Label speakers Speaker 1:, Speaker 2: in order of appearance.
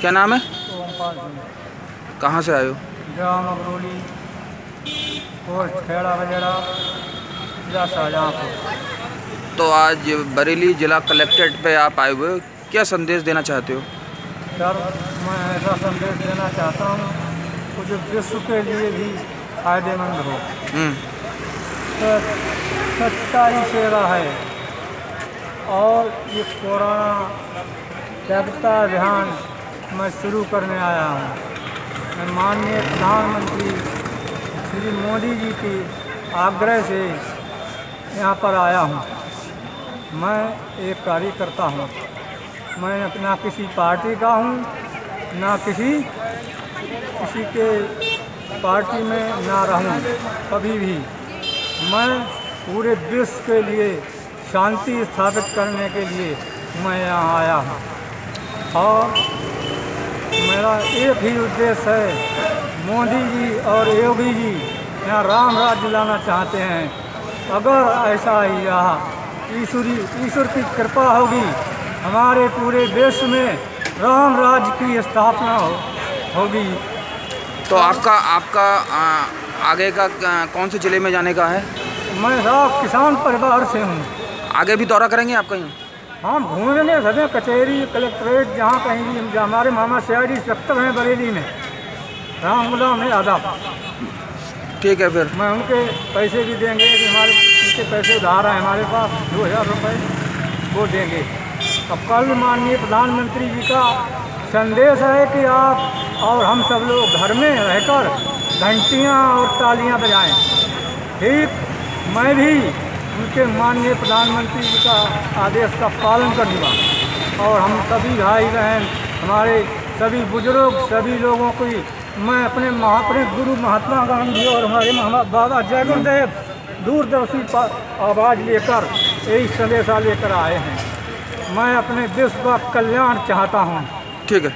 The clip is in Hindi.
Speaker 1: क्या नाम है? कहाँ से आए हो?
Speaker 2: ग्राम अबरोली पोस्ट खेड़ा वगैरह जिला शाहजहाँपुर।
Speaker 1: तो आज बरेली जिला कलेक्ट्रेट पे आप आए हुए क्या संदेश देना चाहते हो?
Speaker 2: सर मैं ऐसा संदेश देना चाहता हूँ जो विश्व के लिए भी फ़ायदेमंद हो।
Speaker 1: हम्म,
Speaker 2: तो सच्चा ही सेवा है। और ये कोरोना जागरूकता अभियान मैं शुरू करने आया हूँ। मैं माननीय प्रधानमंत्री श्री मोदी जी के आग्रह से यहाँ पर आया हूँ। मैं एक कार्यकर्ता हूँ। मैं ना किसी पार्टी का हूँ, ना किसी किसी के पार्टी में ना रहूँ। कभी भी मैं पूरे विश्व के लिए शांति स्थापित करने के लिए मैं यहाँ आया हूँ। और मेरा एक ही उद्देश्य है मोदी जी और योगी जी यहाँ राम राज्य लाना चाहते हैं। अगर ऐसा ही रहा ईश्वरी ईश्वर की कृपा होगी हमारे पूरे देश में राम राज्य की स्थापना हो, होगी।
Speaker 1: तो आपका आपका आ, आगे का आ, कौन से ज़िले में जाने का है?
Speaker 2: मैं साहब किसान परिवार से हूँ।
Speaker 1: आगे भी दौरा करेंगे आप कहीं?
Speaker 2: हम घूमने सदे कचहरी कलेक्ट्रेट जहाँ कहीं भी हमारे मामा सियारी सत्तर हैं बरेली में। राम गुलाम है आदाब।
Speaker 1: ठीक है फिर।
Speaker 2: मैं उनके पैसे भी देंगे कि हमारे उनके पैसे उधार हैं हमारे पास दो हज़ार रुपये वो देंगे। अब कल माननीय प्रधानमंत्री जी का संदेश है कि आप और हम सब लोग घर में रहकर घंटियाँ और तालियाँ बजाएँ। ठीक मैं भी उनके माननीय प्रधानमंत्री जी का आदेश का पालन करूँगा और हम सभी भाई बहन, हमारे सभी बुज़ुर्ग, सभी लोगों को, मैं अपने महा अपने गुरु महात्मा गांधी और हमारे बाबा जय गुरुदेव दूरदर्शी पर आवाज़ लेकर, यही संदेशा लेकर आए हैं। मैं अपने देश का कल्याण चाहता हूँ।
Speaker 1: ठीक है।